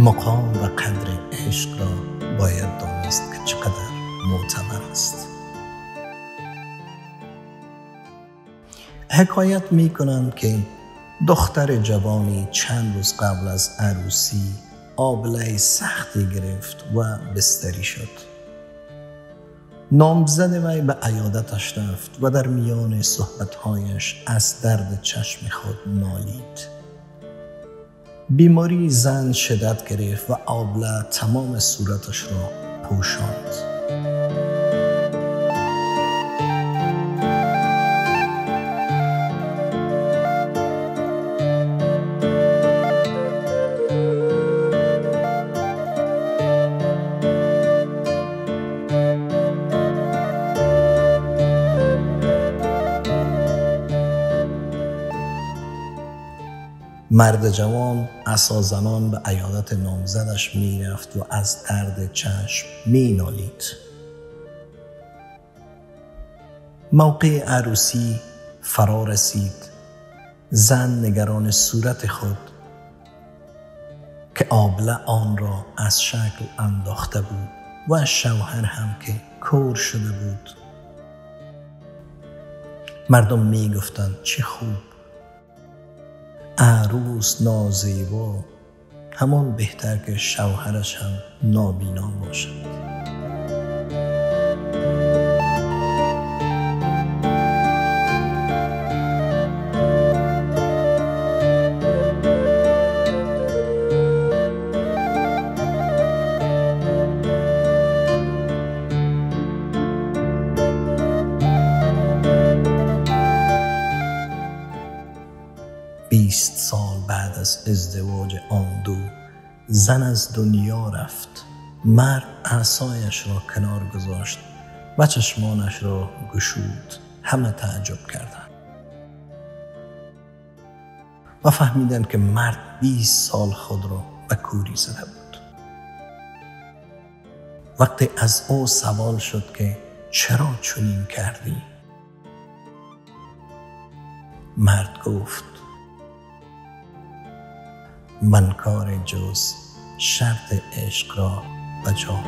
مقام و قدر عشق را باید دانست که چقدر معتبر است. حکایت می کنند که دختر جوانی چند روز قبل از عروسی آبله سختی گرفت و بستری شد. نامزد وی به عیادتش رفت و در میان صحبتهایش از درد چشم خود نالید. بیماری زن شدت گرفت و آبله تمام صورتش را پوشاند. مرد جوان اسا زنان به عیادت نامزدش می‌رفت و از درد چشم می نالید. موقع عروسی فرا رسید. زن نگران صورت خود که آبله آن را از شکل انداخته بود و شوهر هم که کور شده بود. مردم می گفتند چه خوب. عروس نازیبا همان بهتر که شوهرش هم نابینا باشد. بیست سال بعد از ازدواج آن دو زن از دنیا رفت. مرد عصایش را کنار گذاشت و چشمانش را گشود. همه تعجب کردند. و فهمیدند که مرد بیست سال خود را به کوری زده بود. وقتی از او سوال شد که چرا چنین کردی؟ مرد گفت من کار جز شرط عشق را به جا